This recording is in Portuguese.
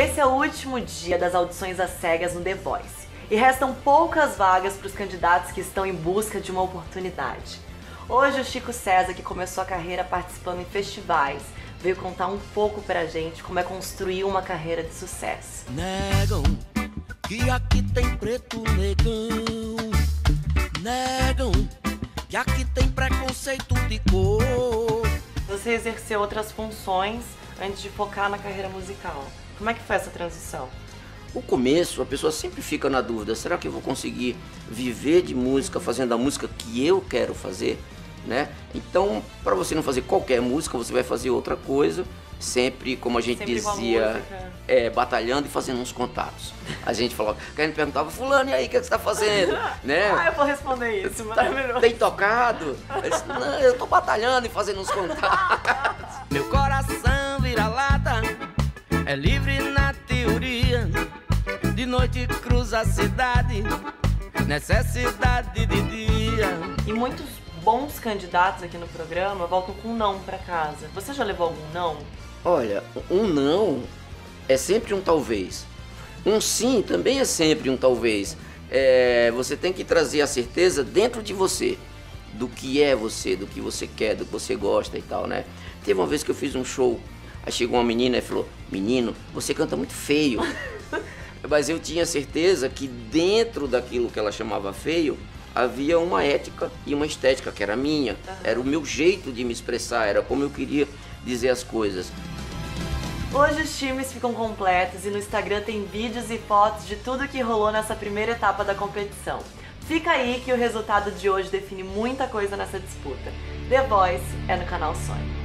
Esse é o último dia das audições às cegas no The Voice e restam poucas vagas para os candidatos que estão em busca de uma oportunidade. Hoje o Chico César, que começou a carreira participando em festivais, veio contar um pouco pra gente como é construir uma carreira de sucesso. Negam que aqui tem preto negão. Negam que aqui tem preconceito de cor. Você exerceu outras funções antes de focar na carreira musical. Como é que foi essa transição? O começo, a pessoa sempre fica na dúvida: será que eu vou conseguir viver de música fazendo a música que eu quero fazer? Né? Então, para você não fazer qualquer música, você vai fazer outra coisa, sempre, como a gente Sempre dizia, é, batalhando e fazendo uns contatos. A gente falava, que a gente perguntava, fulano, e aí, o que, é que você tá fazendo? né? Ah, eu vou responder isso, Tá- maravilhoso. tem tocado? Eu disse, não, eu tô batalhando e fazendo uns contatos. É livre na teoria. De noite cruza a cidade, necessidade de dia. E muitos bons candidatos aqui no programa voltam com um não pra casa. Você já levou algum não? Olha, um não é sempre um talvez. Um sim também é sempre um talvez. É, você tem que trazer a certeza dentro de você do que é você, do que você quer, do que você gosta e tal, né? Teve uma vez que eu fiz um show, aí chegou uma menina e falou: Menino, você canta muito feio. Mas eu tinha certeza que dentro daquilo que ela chamava feio havia uma ética e uma estética que era minha, era o meu jeito de me expressar, era como eu queria dizer as coisas. Hoje os times ficam completos e no Instagram tem vídeos e fotos de tudo que rolou nessa primeira etapa da competição. Fica aí que o resultado de hoje define muita coisa nessa disputa. The Voice é no canal Sony.